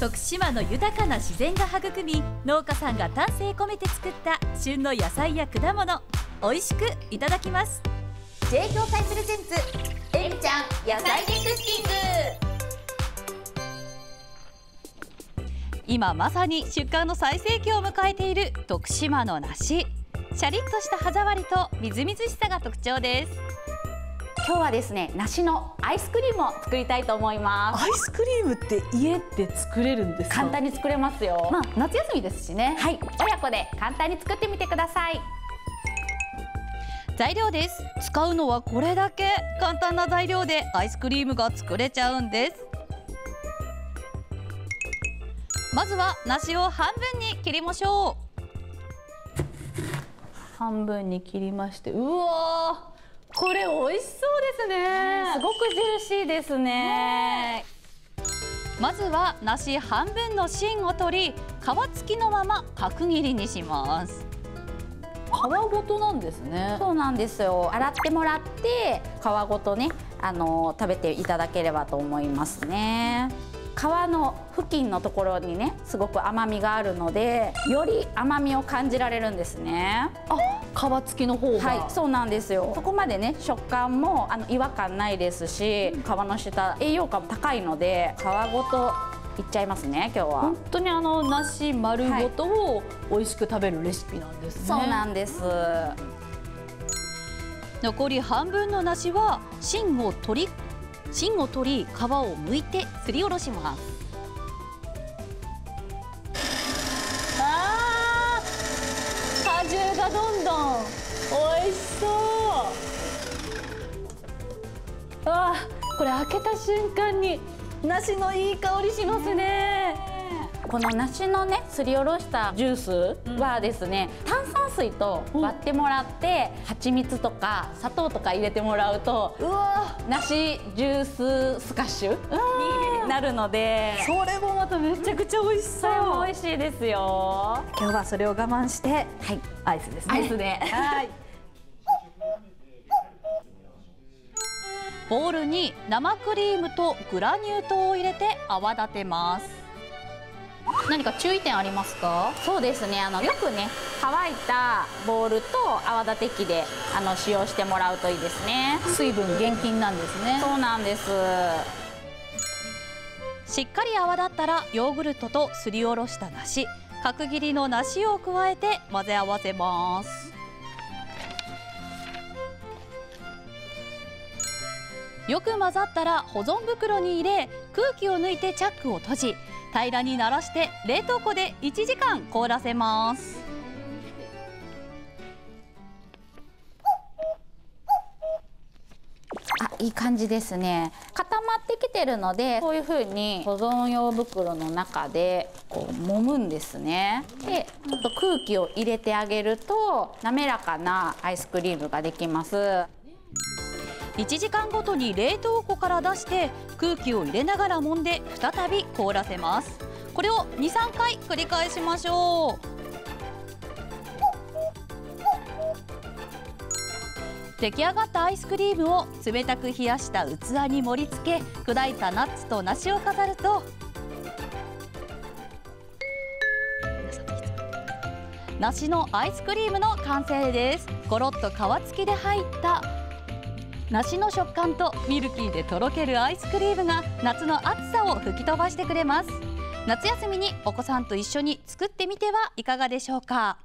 徳島の豊かな自然が育み農家さんが丹精込めて作った旬の野菜や果物美味しくいただきます。J 協会プレゼンツえみちゃん野菜でクッキング。今まさに出荷の最盛期を迎えている徳島の梨。シャリッとした歯触りとみずみずしさが特徴です今日はですね梨のアイスクリームを作りたいと思います。アイスクリームって家で作れるんですか？簡単に作れますよ。まあ夏休みですしね。はい。親子で簡単に作ってみてください。材料です。使うのはこれだけ簡単な材料でアイスクリームが作れちゃうんです。まずは梨を半分に切りましょ半分に切りましてうわーこれ美味しそうですね。すごくジューシーですね。うまずは梨半分の芯を取り皮付きのまま角切りにします。皮ごとなんですね。そうなんですよ。洗ってもらって皮ごとねあの食べていただければと思いますね皮の付近のところにねすごく甘みがあるのでより甘みを感じられるんですね。あ皮付きの方が。はいそうなんですよ。そこまでね食感もあの違和感ないですし皮の下栄養価も高いので皮ごといっちゃいますね今日は。本当にあの梨丸ごとを美味しく食べるレシピなんですね、そうなんです。残り半分の梨は芯を取り芯を取り皮を剥いてすりおろします。あ果汁がどんどん美味しそう。わあこれ開けた瞬間に梨のいい香りしますね。この梨のねすりおろしたジュースはですね、炭酸水と割ってもらって、蜂蜜とか砂糖とか入れてもらうとうわ。梨ジューススカッシュになるので。それもまためちゃくちゃ美味しそう。それも美味しいですよ。今日はそれを我慢してはい。アイスですね。アイスで。はい。ボウルに生クリームとグラニュー糖を入れて泡立てます何か注意点ありますか？そうですね。あのよくね乾いたボウルと泡立て器であの使用してもらうといいですね。水分厳禁なんですね。そうなんです。しっかり泡立ったらヨーグルトとすりおろした梨角切りの梨を加えて混ぜ合わせます。よく混ざったら保存袋に入れ空気を抜いてチャックを閉じ平らにならして冷凍庫で1時間凍らせます。あいい感じですね。固まってきてるのでこういう風に保存用袋の中でこう揉むんですね。でちょっと空気を入れてあげると滑らかなアイスクリームができます。1時間ごとに冷凍庫から出して空気を入れながら揉んで再び凍らせます。これを23回繰り返しましょう。出来上がったアイスクリームを冷たく冷やした器に盛り付け砕いたナッツと梨を飾ると。梨のアイスクリームの完成です。ゴロッと皮付きで入った梨の食感とミルキーでとろけるアイスクリームが夏の暑さを吹き飛ばしてくれます。夏休みにお子さんと一緒に作ってみてはいかがでしょうか？